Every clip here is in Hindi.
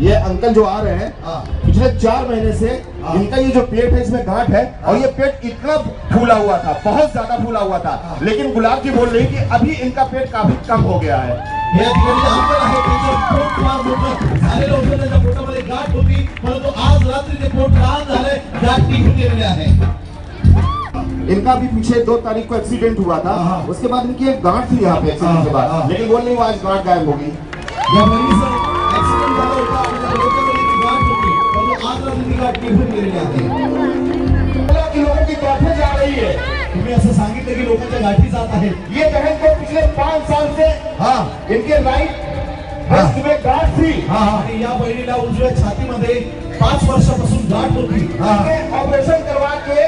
ये अंकल जो आ रहे हैं हाँ। पिछले चार महीने से हाँ। इनका ये जो पेट है इसमें गांठ है और ये पेट इतना फूला हुआ था बहुत ज़्यादा फूला हुआ था हाँ। लेकिन गुलाब जी बोल रही कि अभी इनका पेट काफ़ी कम हो गया है इनका भी पीछे दो तारीख को एक्सीडेंट हुआ था हाँ। उसके बाद इनकी एक गांठ थी यहाँ पे एक्सीडेंट के हाँ, हाँ। बाद लेकिन बोल नहीं वो आज गांठ गायब होगी ती बोला कि लोगों की गांठें जा रही है। तुम्ही असं सांगितलं की लोकांच्या गाठी जात आहेत ये बहन को पिछले पाँच साल से हा। इनके राइट हाँ। गांठ थी। हा हा। आणि या बहिणीला उजव्या छातीमध्ये पाच वर्षापासून गाठ होती। ऑपरेशन करवा के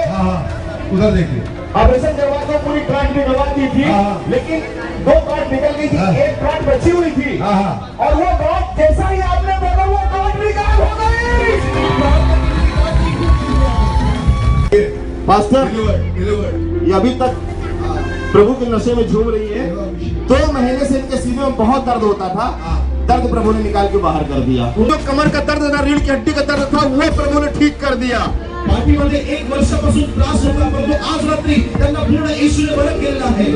उधर देखिए। ऑपरेशन करवा के पूरी गांठ निकलवा दी थी। लेकिन दो गांठ निकल गई थी। एक गांठ बची हुई थी। और वो गांठ जैसा ही पास्टर ये अभी तक प्रभु के नशे में झूम रही है। दो महीने से इनके सीने में बहुत दर्द होता था। दर्द प्रभु ने निकाल के बाहर कर दिया। जो कमर का दर्द था रीढ़ की हड्डी का दर्द था वो प्रभु ने ठीक कर दिया। पाठीमध्ये एक वर्षापासून त्रास होता परंतु आज रात्री त्यांना पूर्ण येशूने बरं केलेलं आहे।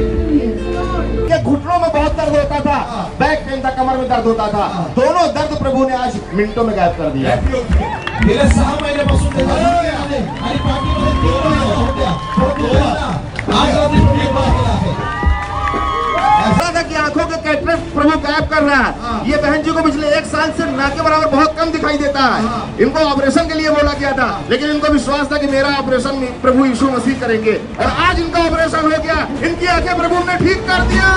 के घुटनों में बहुत दर्द होता था बैक पेन था कमर में दर्द होता था। दोनों दर्द प्रभु ने आज मिनटों में गायब कर दिया। गेल्या सहा महिन्यापासून आणि पाठीमध्ये दोन आज ऐसा था कि आँखों के कैटरेक्ट प्रभु गायब कर रहा है। ये बहन जी को पिछले एक साल से ना के बराबर बहुत कम दिखाई देता है। इनको ऑपरेशन के लिए बोला गया था लेकिन इनको विश्वास था कि मेरा ऑपरेशन प्रभु यीशु मसीह करेंगे। और आज इनका ऑपरेशन हो गया। इनकी आँखें प्रभु ने ठीक कर दिया।